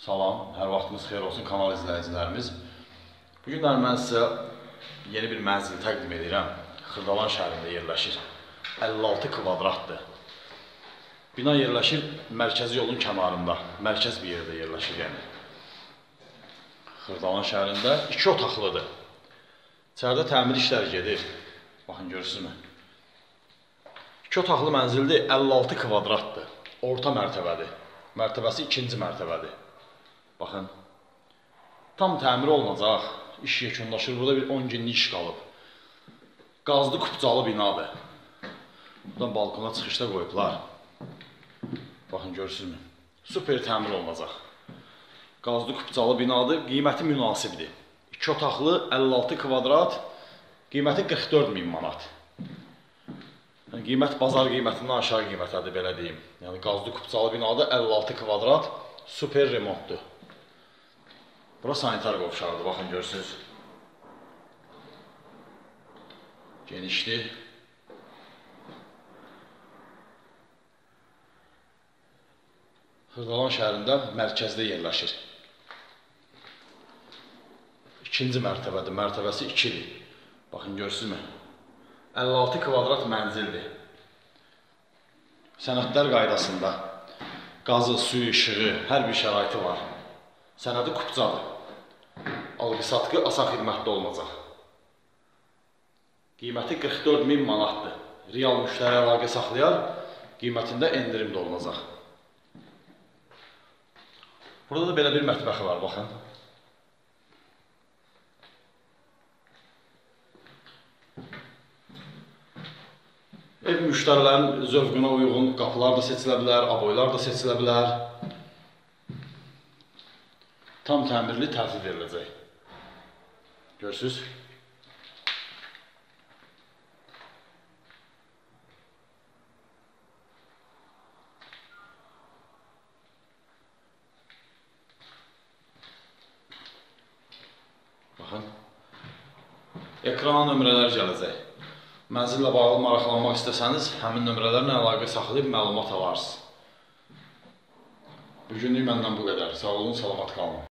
Salam, hər vaxtınız xeyir olsun kanal izləyicilərimiz. Bu günlər mən sizə yeni bir mənzil təqdim edirəm. Xırdalan şəhərində yerləşir. 56 kvadratdır. Bina yerləşir mərkəzi yolun kənarında, mərkəz bir yerdə yerləşir yəni. Xırdalan şəhərində 2 otaqlıdır. İçəridə təmir işləri gedir. Baxın görürsünüzmü? 2 otaqlı mənzildir, 56 kvadratdır. Orta mərtəbədir. Mərtəbəsi ikinci mərtəbədir. Baxın. Tam təmir olunacaq. İş yekunlaşır. Burada bir 10 günlük iş qalıb. Qazlı kupcalı binadır. Buradan balkona çıxışda qoyublar. Baxın görürsünüzmü? Super təmir olunacaq. Qazlı kupcalı binadır. Qiyməti münasibdir. 2 otaqlı 56 kvadrat. Qiyməti 44 min manat. Yəni qiymət bazar qiymətindən aşağı qiymətədir belə deyim. Yəni qazlı kupcalı binada 56 kvadrat super remontdur. Bura sanitar qovşağıdır, baxın görürsünüz. Genişdir. Xırdalan şəhərində mərkəzdə yerləşir. İkinci mərtəbədir, mərtəbəsi 2-dir. Baxın görürsünüzmü? 56 kvadrat mənzildir. Sənədlər qaydasında qazı, suyu, işığı, hər bir şəraiti var. Sənədi kupcadır. Alqı-satqı asan xidmətdə olmayacaq. Qiyməti 44 min manatdır. Real müştəri əlaqə saxlayar, qiymətində endirim də olunacaq. Burada da belə bir mətbəxi var, baxın. Ev müştərilərin zövqünə uyğun qapılar da seçilə bilər, aboylar da seçilə bilər. Tam təmirli təhvil veriləcək. Görürsüz? Baxın. Ekrana nömrələr gələcək. Mənzillə bağlı maraqlanmaq istəsəniz, həmin nömrələrlə əlaqə saxlayıb məlumat alarsınız. Bugünlük məndən bu qədər. Sağ olun, salamat qalın.